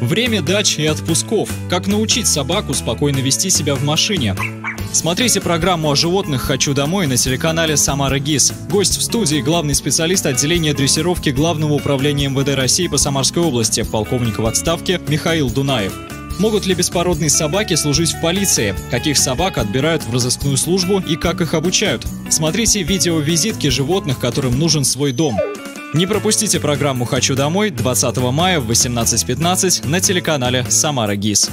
Время дач и отпусков. Как научить собаку спокойно вести себя в машине. Смотрите программу о животных «Хочу домой» на телеканале «Самара ГИС». Гость в студии – главный специалист отделения дрессировки Главного управления МВД России по Самарской области, полковник в отставке Михаил Дунаев. Могут ли беспородные собаки служить в полиции? Каких собак отбирают в разыскную службу и как их обучают? Смотрите видео-визитки животных, которым нужен свой дом. Не пропустите программу «Хочу домой» 20 мая в 18.15 на телеканале «Самара ГИС».